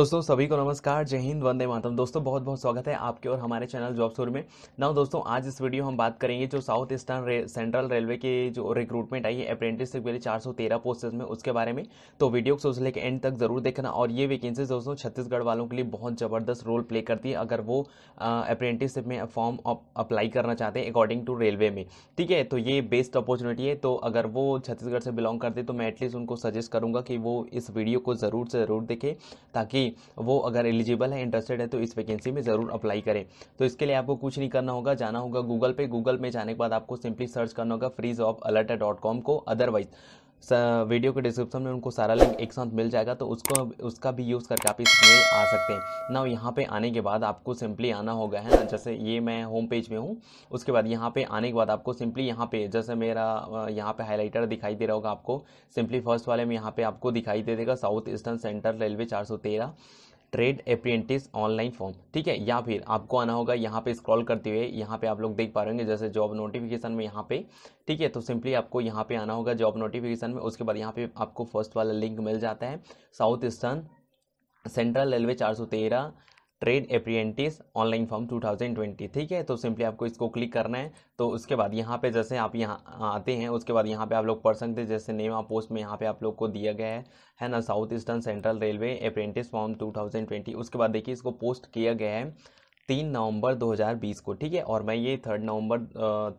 दोस्तों सभी को नमस्कार। जय हिंद वंदे मातरम। दोस्तों बहुत बहुत स्वागत है आपके और हमारे चैनल जॉब स्टोर में। ना दोस्तों आज इस वीडियो हम बात करेंगे जो साउथ ईस्टर्न रे, सेंट्रल रेलवे के जो रिक्रूटमेंट आई है अप्रेंटिस के लिए चार सौ तेरह पोस्ट में उसके बारे में। तो वीडियो को सोच लेकर एंड तक ज़रूर देखना और ये वैकेंसी दोस्तों छत्तीसगढ़ वालों के लिए बहुत ज़बरदस्त रोल प्ले करती है अगर वो अप्रेंटिसशिप में फॉर्म अप्लाई करना चाहते हैं अकॉर्डिंग टू रेलवे में। ठीक है? तो ये बेस्ट अपॉर्चुनिटी है। तो अगर वो छत्तीसगढ़ से बिलोंग करते तो मैं एटलीस्ट उनको सजेस्ट करूँगा कि वो इस वीडियो को ज़रूर से ज़रूर देखें ताकि वो अगर एलिजिबल है इंटरेस्टेड है तो इस वैकेंसी में ज़रूर अप्लाई करें। तो इसके लिए आपको कुछ नहीं करना होगा, जाना होगा गूगल पे। गूगल में जाने के बाद आपको सिंपली सर्च करना होगा free job alert dot com को अदरवाइज़ वीडियो के डिस्क्रिप्शन में उनको सारा लिंक एक साथ मिल जाएगा तो उसको, उसका भी यूज़ करके आप इसमें आ सकते हैं। ना यहाँ पे आने के बाद आपको सिंपली आना होगा, है ना? जैसे ये मैं होम पेज में हूँ, उसके बाद यहाँ पे आने के बाद आपको सिंपली यहाँ पे, जैसे मेरा यहाँ पे हाईलाइटर दिखाई दे रहा होगा आपको सिंपली फ़र्स्ट वाले में यहाँ पर आपको दिखाई दे देगा साउथ ईस्टर्न सेंटर रेलवे चार सौ तेरह। Trade apprentice online form. ठीक है, या फिर आपको आना होगा यहाँ पे स्क्रॉल करते हुए, यहाँ पे आप लोग देख पा रहे होंगे जैसे जॉब नोटिफिकेशन में यहाँ पे, ठीक है तो सिंपली आपको यहाँ पे आना होगा जॉब नोटिफिकेशन में, उसके बाद यहाँ पे आपको फ़र्स्ट वाला लिंक मिल जाता है, साउथ ईस्टर्न सेंट्रल रेलवे चार सौ तेरह ट्रेड अप्रियंटिस ऑनलाइन फॉर्म 2020 ठीक है? तो सिंपली आपको इसको क्लिक करना है। तो उसके बाद यहाँ पे जैसे आप यहाँ आते हैं, उसके बाद यहाँ पे आप लोग पढ़ सकते हैं जैसे नेम ऑफ़ पोस्ट में यहाँ पे आप लोग को दिया गया है है ना? South Eastern Central Railway apprentice form 2020 उसके बाद देखिए इसको पोस्ट किया गया है। तीन नवंबर 2020 को, ठीक है? और मैं ये थर्ड नवंबर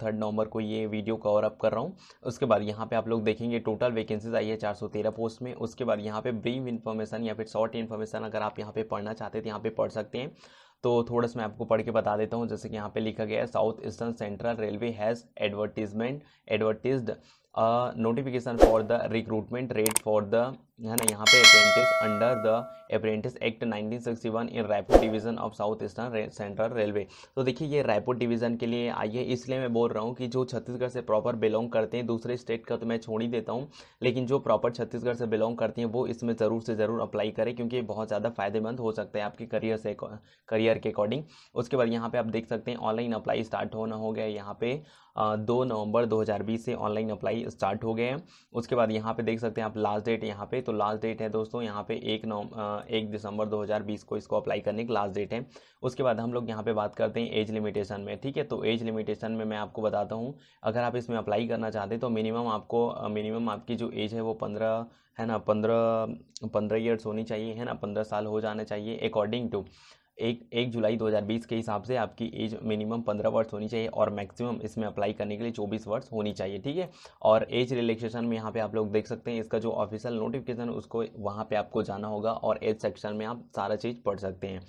थर्ड नवंबर को ये वीडियो कवर अप कर रहा हूँ। उसके बाद यहाँ पे आप लोग देखेंगे टोटल वैकेंसीज आई है 413 पोस्ट में। उसके बाद यहाँ पे ब्रीफ इन्फॉर्मेशन या फिर शॉर्ट इन्फॉर्मेशन अगर आप यहाँ पे पढ़ना चाहते हैं तो यहाँ पे पढ़ सकते हैं। तो थोड़ा सा मैं आपको पढ़ के बता देता हूँ, जैसे कि यहाँ पे लिखा गया है South Eastern Central Railway has advertisement advertise notification for the recruitment rate for the है ना, यहाँ पे apprentice under the apprentice act 1961 in Raipur division of South Eastern Central Railway तो देखिए, ये रायपुर डिवीज़न के लिए आई है इसलिए मैं बोल रहा हूँ कि जो छत्तीसगढ़ से प्रॉपर बिलोंग करते हैं, दूसरे स्टेट का तो मैं छोड़ ही देता हूँ, लेकिन जो प्रॉपर छत्तीसगढ़ से बिलोंग करती हैं, वो इसमें ज़रूर से ज़रूर अप्लाई करें, क्योंकि बहुत ज़्यादा फ़ायदेमंद हो सकता है आपके करियर से करियर के अकॉर्डिंग उसके बाद यहाँ पर आप देख सकते हैं ऑनलाइन अप्लाई स्टार्ट होना हो गया, यहाँ पे दो नवंबर 2020 से ऑनलाइन अप्लाई स्टार्ट हो गए हैं। उसके बाद यहाँ पे देख सकते हैं आप लास्ट डेट यहाँ पे तो लास्ट डेट है दोस्तों, यहाँ पे एक नौ एक दिसंबर 2020 को इसको अप्लाई करने की लास्ट डेट है। उसके बाद हम लोग यहाँ पे बात करते हैं एज लिमिटेशन में, ठीक है? तो एज लिमिटेशन में मैं आपको बताता हूँ, अगर आप इसमें अप्लाई करना चाहते हैं तो मिनिमम आपको मिनिमम आपकी जो एज है वो पंद्रह, है ना, पंद्रह पंद्रह ईयर्स होनी चाहिए, है ना, पंद्रह साल हो जाना चाहिए अकॉर्डिंग टू एक एक जुलाई 2020 के हिसाब से आपकी एज मिनिमम 15 वर्ष होनी चाहिए और मैक्सिमम इसमें अप्लाई करने के लिए 24 वर्ष होनी चाहिए, ठीक है? और एज रिलेक्सेशन में यहाँ पे आप लोग देख सकते हैं, इसका जो ऑफिशियल नोटिफिकेशन उसको वहाँ पे आपको जाना होगा और एज सेक्शन में आप सारा चीज़ पढ़ सकते हैं।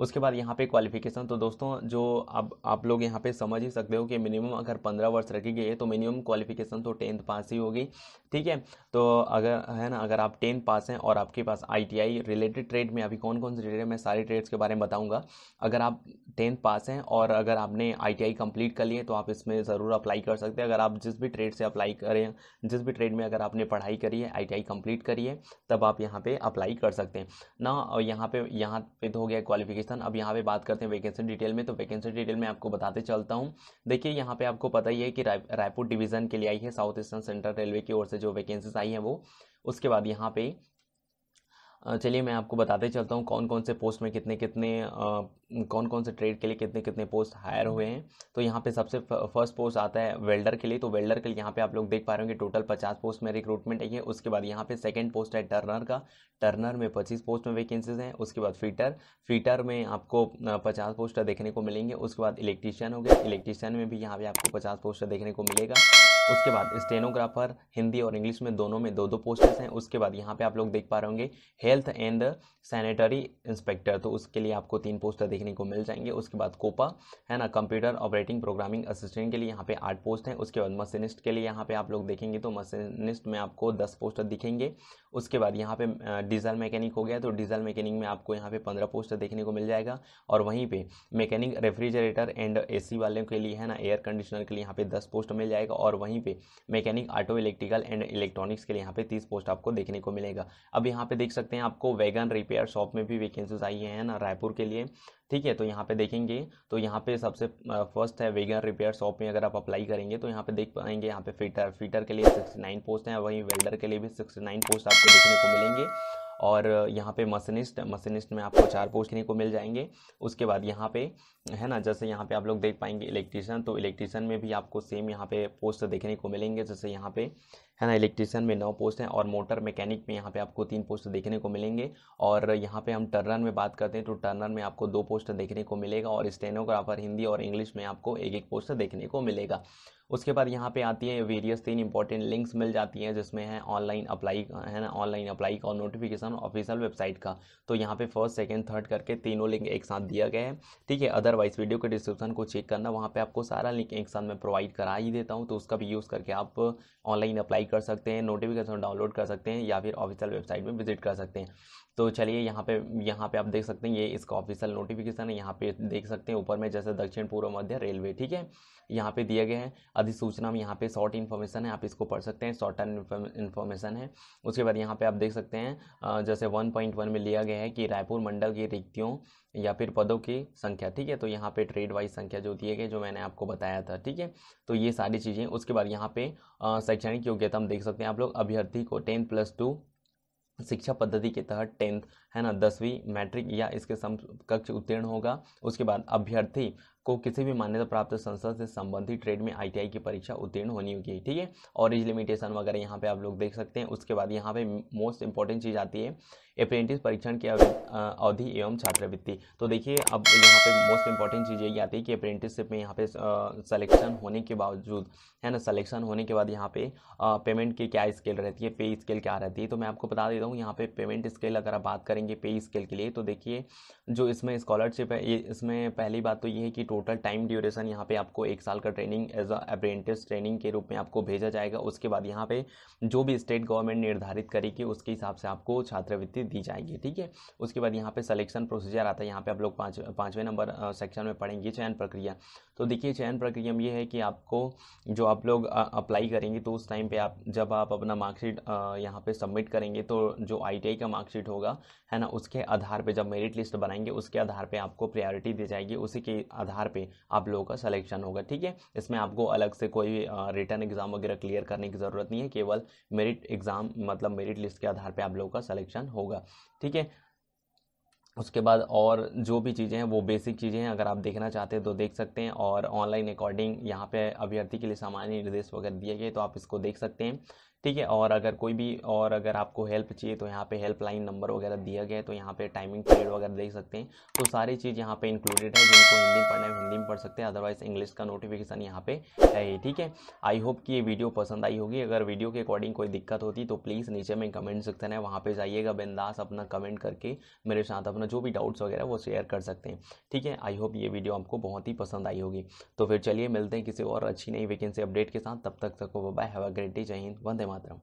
उसके बाद यहाँ पे क्वालिफिकेशन तो दोस्तों, जो अब आप लोग यहाँ पे समझ ही सकते हो कि मिनिमम अगर पंद्रह वर्ष रखी गई है तो मिनिमम क्वालिफिकेशन तो टेंथ पास ही होगी, ठीक है? तो अगर, है ना, अगर आप टेंथ पास हैं और आपके पास आईटीआई रिलेटेड ट्रेड में, अभी कौन कौन से ट्रेड है, मैं सारे ट्रेड्स के बारे में बताऊँगा। अगर आप टेंथ पास हैं और अगर आपने आई कंप्लीट कर लिए तो आप इसमें ज़रूर अप्लाई कर सकते हैं। अगर आप जिस भी ट्रेड से अप्लाई करें, जिस भी ट्रेड में अगर आपने पढ़ाई करी है आई कंप्लीट करी है, तब आप यहाँ पर अप्लाई कर सकते हैं। ना, यहाँ पर यहाँ पे तो हो गया क्वालिफिकेशन अब यहाँ पे बात करते हैं वैकेंसी डिटेल में तो वैकेंसी डिटेल में आपको बताते चलता हूँ। देखिए, यहाँ पे आपको पता ही है कि रायपुर डिवीज़न के लिए आई है साउथ ईस्टर्न सेंट्रल रेलवे की ओर से जो वैकेंसीज आई हैं वो। उसके बाद यहाँ पे चलिए मैं आपको बताते चलता हूँ कौन कौन से पोस्ट में कितने कितने कौन कौन से ट्रेड के लिए कितने कितने पोस्ट हायर हुए हैं। तो यहाँ पे सबसे फ़र्स्ट पोस्ट आता है वेल्डर के लिए। तो वेल्डर के लिए यहाँ पे आप लोग देख पा रहे होंगे टोटल पचास पोस्ट में रिक्रूटमेंट आई है। उसके बाद यहाँ पे सेकंड पोस्ट है टर्नर का। टर्नर में पच्चीस पोस्ट में वैकेंसीज हैं। उसके बाद फीटर फीटर में आपको पचास पोस्ट देखने को मिलेंगे। उसके बाद इलेक्ट्रीशियन हो गया। इलेक्ट्रीशियन में भी यहाँ पे आपको पचास पोस्टर देखने को मिलेगा। उसके बाद स्टेनोग्राफर, हिंदी और इंग्लिश में दोनों में दो दो पोस्टर्स हैं। उसके बाद यहाँ पे आप लोग देख पा रहे होंगे हेल्थ एंड सैनिटरी इंस्पेक्टर तो उसके लिए आपको तीन पोस्टर देखने को मिल जाएँगे। उसके बाद कोपा है ना कंप्यूटर ऑपरेटिंग प्रोग्रामिंग असिस्टेंट के लिए यहाँ पे आठ पोस्ट हैं। उसके बाद मशीनिस्ट के लिए यहाँ पे आप लोग देखेंगे तो मशीनिस्ट में आपको दस पोस्टर दिखेंगे। उसके बाद यहाँ पे डीजल मैकेनिक हो गया तो डीजल मैकेनिक में आपको यहाँ पे पंद्रह पोस्टर देखने को मिल जाएगा। और वहीं पे मैकेनिक रेफ्रिजरेटर एंड एसी वाले के लिए, है ना एयर कंडीशनर के लिए यहाँ पे दस पोस्ट मिल जाएगा। और वहीं पे mechanic auto electrical and electronics के लिए यहाँ पे तीस पोस्ट आपको देखने को मिलेगा। अब यहाँ पे देख सकते हैं आपको वैगन रिपेयर शॉप में भी वैकेंसीज आई है ना, रायपुर के लिए। ठीक है तो यहाँ पे देखेंगे। तो यहाँ पे सबसे फ़र्स्ट है वेगन रिपेयर शॉप में अगर आप अप्लाई करेंगे तो यहाँ पे देख पाएँगे यहाँ पे फिटर फिटर के लिए सिक्सटी नाइन पोस्ट हैं, वहीं वेल्डर के लिए भी सिक्सटी नाइन पोस्ट आपको देखने को मिलेंगे। और यहाँ पे मशीनिस्ट मशीनिस्ट में आपको चार पोस्ट देखने को मिल जाएँगे। उसके बाद यहाँ पे, है ना, जैसे यहाँ पे आप लोग देख पाएँगे इलेक्ट्रीशियन तो इलेक्ट्रीशियन में भी आपको सेम यहाँ पे पोस्ट देखने को मिलेंगे, जैसे यहाँ पे है ना, इलेक्ट्रीशियन में नौ पोस्ट हैं और मोटर मैकेनिक में यहाँ पे आपको तीन पोस्ट देखने को मिलेंगे। और यहाँ पे हम टर्नर में बात करते हैं तो टर्नर में आपको दो पोस्ट देखने को मिलेगा और स्टेनोग्राफर हिंदी और इंग्लिश में आपको एक एक पोस्ट देखने को मिलेगा। उसके बाद यहाँ पे आती है वेरियस तीन इंपॉर्टेंट लिंक्स मिल जाती हैं, जिसमें है ऑनलाइन अप्लाई है ना ऑनलाइन अप्लाई का और नोटिफिकेशन ऑफिशियल वेबसाइट का। तो यहाँ पे फ़र्स्ट सेकंड थर्ड करके तीनों लिंक एक साथ दिया गया है। ठीक है अदरवाइज़ वीडियो के डिस्क्रिप्शन को चेक करना, वहाँ पे आपको सारा लिंक एक साथ मैं प्रोवाइड करा ही देता हूँ। तो उसका भी यूज़ करके आप ऑनलाइन अप्लाई कर सकते हैं नोटिफिकेशन डाउनलोड कर सकते हैं या फिर ऑफिशियल वेबसाइट में विज़िट कर सकते हैं। तो चलिए यहाँ पे यहाँ पे आप देख सकते हैं, ये इसका ऑफिशियल नोटिफिकेशन है, यहाँ पे देख सकते हैं, ऊपर में जैसे दक्षिण पूर्व मध्य रेलवे, ठीक है? यहाँ पे दिए गए हैं। अधिसूचना में यहाँ पे शॉर्ट इन्फॉर्मेशन है, आप इसको पढ़ सकते हैं। शॉर्ट टर्म इन्फॉर्मेशन है। उसके बाद यहाँ पे आप देख सकते हैं जैसे 1.1 में लिया गया है कि रायपुर मंडल की रिक्तियों या फिर पदों की संख्या, ठीक है? तो यहाँ पे ट्रेड वाइज संख्या जो दिए गए, जो मैंने आपको बताया था, ठीक है? तो ये सारी चीज़ें, उसके बाद यहाँ पे शैक्षणिक योग्यता हम देख सकते हैं आप लोग। अभ्यर्थी को टेंथ प्लस टू शिक्षा पद्धति के तहत टेंथ है ना? दसवीं मैट्रिक या इसके समकक्ष उत्तीर्ण होगा। उसके बाद अभ्यर्थी को किसी भी मान्यता प्राप्त संस्था से संबंधित ट्रेड में आईटीआई की परीक्षा उत्तीर्ण होनी होगी, ठीक है? और एज लिमिटेशन वगैरह यहाँ पे आप लोग देख सकते हैं। उसके बाद यहाँ पे मोस्ट इंपॉर्टेंट चीज़ आती है अप्रेंटिस परीक्षण की अवधि एवं छात्रवृत्ति। तो देखिए, अब यहाँ पे मोस्ट इंपॉर्टेंट चीज़ यही आती है कि अप्रेंटिसशिप में यहाँ पे सिलेक्शन होने के बावजूद, है ना? सिलेक्शन होने के बाद यहाँ पे पेमेंट की क्या स्केल रहती है पे स्केल क्या रहती है? तो मैं आपको बता देता हूँ, यहाँ पे पेमेंट स्केल अगर आप बात करेंगे पे स्केल के लिए तो देखिए, जो इसमें स्कॉलरशिप है इसमें पहली बात तो ये है कि टोटल टाइम ड्यूरेशन यहाँ पे आपको एक साल का training as a apprentice training के रूप में आपको भेजा जाएगा। उसके बाद यहाँ पे जो भी स्टेट गवर्नमेंट निर्धारित करेगी, उसके हिसाब से आपको छात्रवृत्ति दी जाएगी, ठीक है? उसके बाद यहाँ पे सलेक्शन प्रोसीजर आता है। यहाँ पे आप लोग पाँच, पाँचवें नंबर सेक्शन में पढ़ेंगे चयन प्रक्रिया। तो देखिए, चयन प्रक्रिया में ये है कि आपको जो आप लोग अप्लाई करेंगे तो उस टाइम पे आप, जब आप अपना मार्कशीट यहाँ पे सबमिट करेंगे तो जो आईटीआई का मार्कशीट होगा, है ना, उसके आधार पर जब मेरिट लिस्ट बनाएँगे, उसके आधार पर आपको प्रायोरिटी दी जाएगी। उसी के आधार पे आप लोगों का सिलेक्शन होगा, ठीक है? इसमें आपको अलग से कोई रिटर्न एग्ज़ाम वगैरह क्लियर करने की ज़रूरत नहीं है, केवल मेरिट एग्ज़ाम मतलब मेरिट लिस्ट के आधार पर आप लोगों का सिलेक्शन होगा, ठीक है? उसके बाद और जो भी चीज़ें हैं, वो बेसिक चीज़ें हैं, अगर आप देखना चाहते हैं तो देख सकते हैं और ऑनलाइन अकॉर्डिंग यहाँ पे अभ्यर्थी के लिए सामान्य निर्देश वगैरह दिए गए तो आप इसको देख सकते हैं। ठीक है, और अगर कोई भी, और अगर आपको हेल्प चाहिए तो यहाँ पे हेल्पलाइन नंबर वगैरह दिया गया है तो यहाँ पे टाइमिंग पीरियड वगैरह देख सकते हैं। तो सारी चीज़ यहाँ पे इंक्लूडेड है, जिनको हिंदी में पढ़ना है, हिंदी में पढ़ सकते हैं अदरवाइज़ इंग्लिश का नोटिफिकेशन यहाँ पे है ही, ठीक है। आई होप कि ये वीडियो पसंद आई होगी। अगर वीडियो के अकॉर्डिंग कोई दिक्कत होती तो प्लीज़ नीचे में कमेंट सेक्शन है, वहाँ पर जाइएगा, बिंदास अपना कमेंट करके मेरे साथ अपना जो भी डाउट्स वगैरह वो शेयर कर सकते हैं, ठीक है। आई होप ये वीडियो आपको बहुत ही पसंद आई होगी। तो फिर चलिए मिलते हैं किसी और अच्छी नई वैकेंसी अपडेट के साथ, तब तक सबको bye have a great day जय हिंद, वंदे मातरम